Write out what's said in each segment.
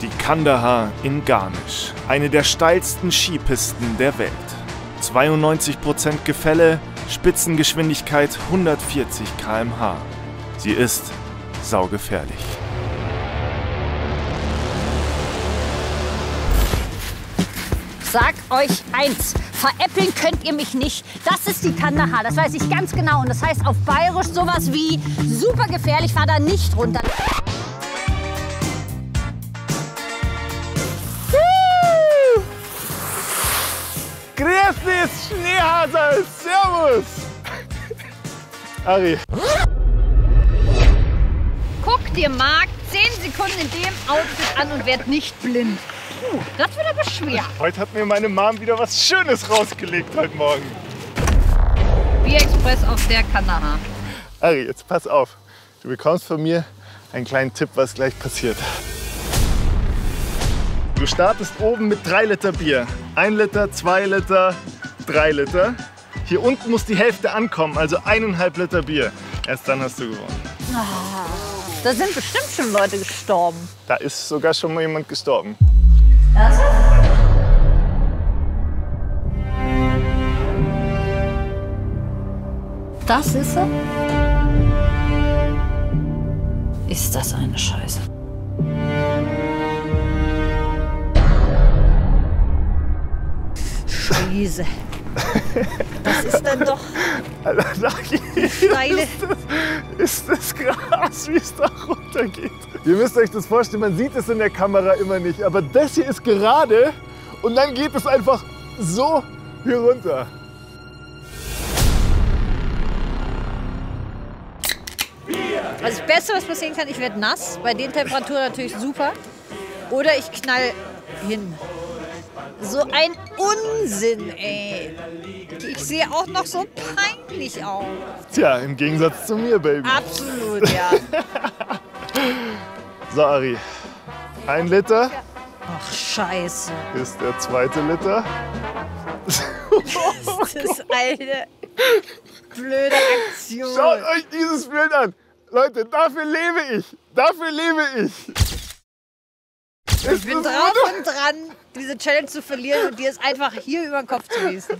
Die Kandahar in Garmisch, eine der steilsten Skipisten der Welt. 92% Gefälle, Spitzengeschwindigkeit 140 km/h. Sie ist saugefährlich. Sag euch eins, veräppeln könnt ihr mich nicht. Das ist die Kandahar, das weiß ich ganz genau. Und das heißt auf Bayerisch sowas wie super gefährlich, fahr da nicht runter. Grüß dich, Schneehase! Servus! Ari, Guck dir Marc 10 Sekunden in dem Outfit an und werd nicht blind. Das wird aber schwer. heute hat mir meine Mom wieder was Schönes rausgelegt heute Morgen. Bier-Express auf der Kandahar. Ari, jetzt pass auf. Du bekommst von mir einen kleinen Tipp, was gleich passiert. Du startest oben mit 3 Liter Bier. 1 Liter, 2 Liter, 3 Liter. Hier unten muss die Hälfte ankommen, also 1,5 Liter Bier. Erst dann hast du gewonnen. Da sind bestimmt schon Leute gestorben. Da ist sogar schon mal jemand gestorben. Das ist er? Ist das eine Scheiße? Scheiße. Das ist dann doch Alter, Nagi, steile. ist das krass, wie es da runtergeht. Ihr müsst euch das vorstellen, man sieht es in der Kamera immer nicht, aber das hier ist gerade und dann geht es einfach so hier runter. Also das Beste, was passieren kann, ich werde nass. Bei den Temperaturen natürlich super. Oder ich knall hin. So ein Unsinn, ey. Ich sehe auch noch so peinlich aus. Tja, im Gegensatz zu mir, Baby. Absolut, ja. So, Ari. Ein Liter Ach, scheiße. ist der zweite Liter. Das ist eine blöde Aktion. Schaut euch dieses Bild an. Leute, dafür lebe ich. Dafür lebe ich. Ich bin drauf und dran, diese Challenge zu verlieren und dir es einfach hier über den Kopf zu gießen.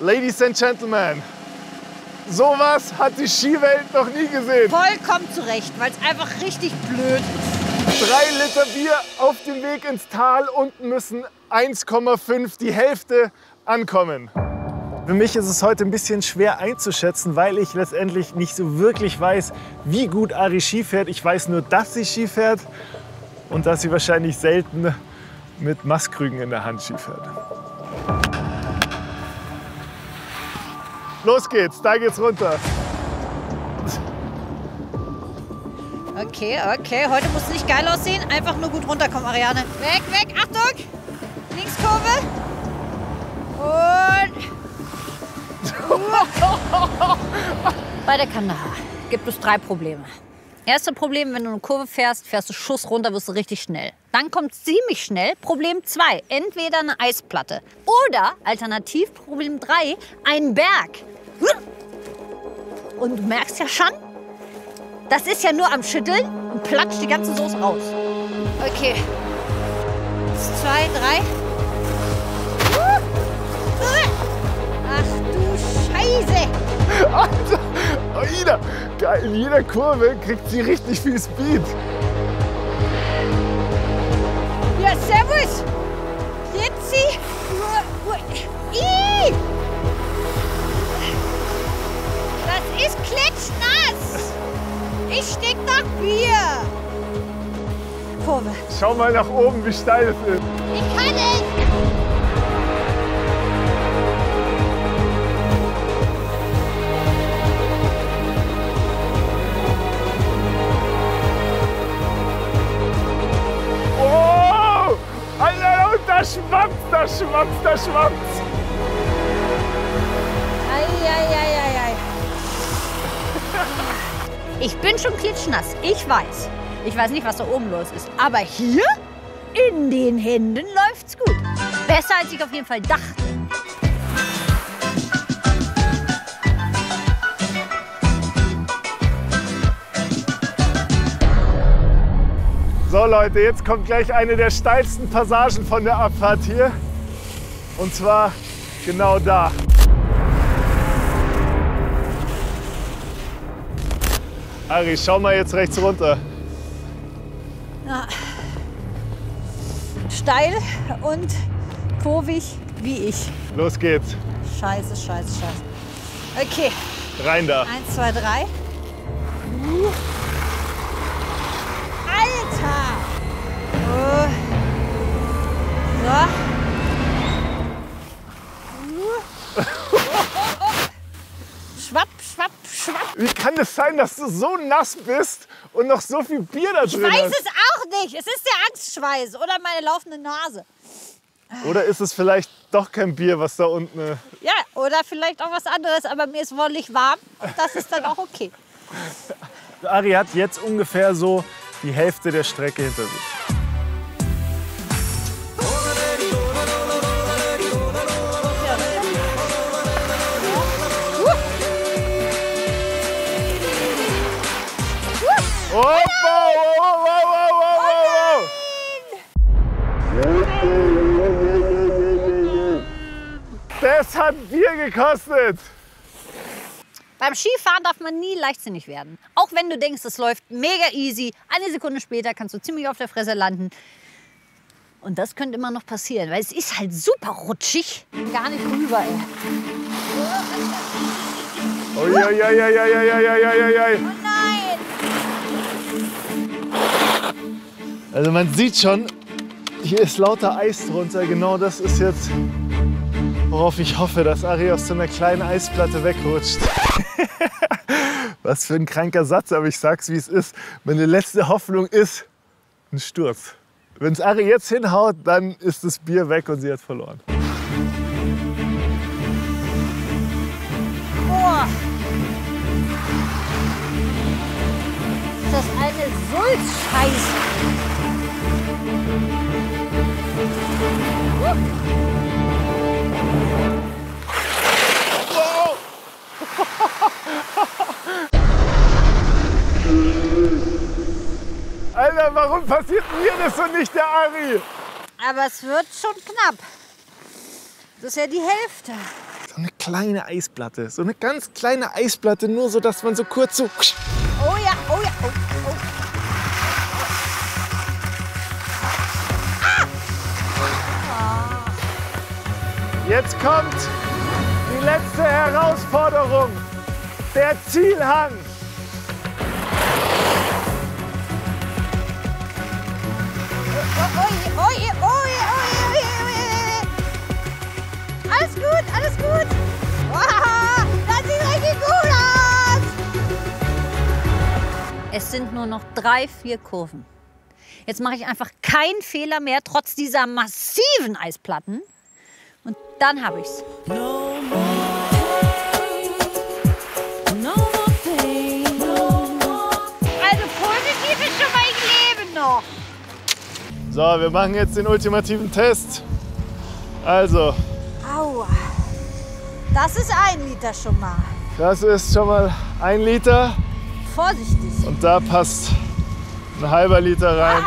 Ladies and Gentlemen, sowas hat die Skiwelt noch nie gesehen. Vollkommen zurecht, weil es einfach richtig blöd ist. Drei Liter Bier auf dem Weg ins Tal. Unten müssen 1,5 die Hälfte ankommen. Für mich ist es heute ein bisschen schwer einzuschätzen, weil ich letztendlich nicht so wirklich weiß, wie gut Ari Ski fährt. Ich weiß nur, dass sie Ski fährt und dass sie wahrscheinlich selten mit Mastkrügen in der Hand Ski fährt. Los geht's, da geht's runter. Okay, okay, heute muss es nicht geil aussehen, einfach nur gut runterkommen, Ariane. Weg, weg, Achtung! Linkskurve. Und... Bei der Kandahar gibt es drei Probleme. Erste Problem, wenn du eine Kurve fährst, fährst du Schuss runter, wirst du richtig schnell. Dann kommt ziemlich schnell Problem 2, entweder eine Eisplatte oder alternativ Problem 3, ein Berg. Und du merkst ja schon, das ist ja nur am Schütteln und platscht die ganze Soße raus. Okay. Zwei, drei. Ach du Scheiße. Alter, Aida, geil, in jeder Kurve kriegt sie richtig viel Speed. Ja, servus. Jetzt sie. Ih. Das ist klitschnass. Ich steck nach Bier. Kurve. Schau mal nach oben, wie steil es ist. Ich kann es. Da schwappt, da schwappt. Eieieiei. Ich bin schon klitschnass, ich weiß. Ich weiß nicht, was da oben los ist. Aber hier in den Händen läuft's gut. Besser, als ich auf jeden Fall dachte. So Leute, jetzt kommt gleich eine der steilsten Passagen von der Abfahrt hier. Und zwar genau da. Ari, schau mal jetzt rechts runter. Steil und kurvig wie ich. Los geht's. Scheiße, scheiße, scheiße. Okay, Rein da. eins, zwei, drei. Uh. Alter! Oh. So. Schwapp, schwapp, schwapp. Wie kann es sein, dass du so nass bist und noch so viel Bier da Ich drin weiß hast? es auch nicht. Es ist der Angstschweiß oder meine laufende Nase. Oder ist es vielleicht doch kein Bier, was da unten... äh, Ja, oder vielleicht auch was anderes, aber mir ist wollig warm und das ist dann auch okay. Ari hat jetzt ungefähr so die Hälfte der Strecke hinter sich. Oh, wow, wow, wow, wow, wow, wow. Das hat Bier gekostet. Beim Skifahren darf man nie leichtsinnig werden. Auch wenn du denkst, es läuft mega easy, eine Sekunde später kannst du ziemlich auf der Fresse landen. Und das könnte immer noch passieren, weil es ist halt super rutschig. Gar nicht rüber, ey. Uiuiuiuiuiuiuiui. Oh nein! Also man sieht schon, hier ist lauter Eis drunter. Genau das ist jetzt, worauf ich hoffe, dass Ari aus so einer kleinen Eisplatte wegrutscht. Was für ein kranker Satz, aber ich sag's wie es ist. Meine letzte Hoffnung ist ein Sturz. Wenn's Ari jetzt hinhaut, dann ist das Bier weg und sie hat verloren. Boah! Das eine Sulzscheiße? Alter, warum passiert mir das und nicht der Ari? Aber es wird schon knapp. Das ist ja die Hälfte. So eine kleine Eisplatte, so eine ganz kleine Eisplatte, nur so, dass man so kurz so Jetzt kommt die letzte Herausforderung. Der Zielhang. Alles gut, alles gut. Das sieht richtig gut aus. Es sind nur noch drei, vier Kurven. Jetzt mache ich einfach keinen Fehler mehr, trotz dieser massiven Eisplatten. Und dann habe ich's. Also positiv ist schon mal, ich lebe noch. So, wir machen jetzt den ultimativen Test. Also, Aua. Das ist ein Liter schon mal. das ist schon mal ein Liter Vorsichtig. und da passt ein halber Liter rein.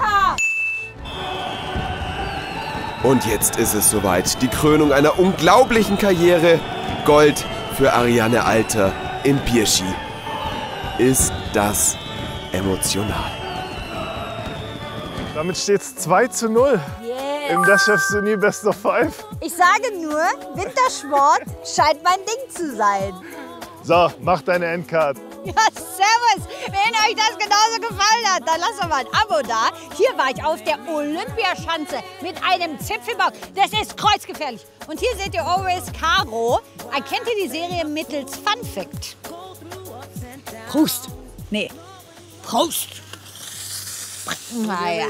Und jetzt ist es soweit. Die Krönung einer unglaublichen Karriere. Gold für Ariane Alter im Bierski. Ist das emotional? Damit steht es 2 zu 0 im Das schaffst du nie Best of Five. Ich sage nur, Wintersport scheint mein Ding zu sein. So, mach deine Endcard. Ja, servus. Wenn euch das genauso gefallen hat, dann lasst doch mal ein Abo da. Hier war ich auf der Olympiaschanze mit einem Zipfelbock. Das ist kreuzgefährlich. Und hier seht ihr Always Caro. Erkennt ihr die Serie mittels Fun Fact? Prost. Nee. Prost. Naja.